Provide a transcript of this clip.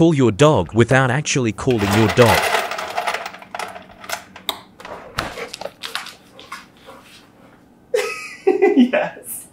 call your dog without actually calling your dog. yes.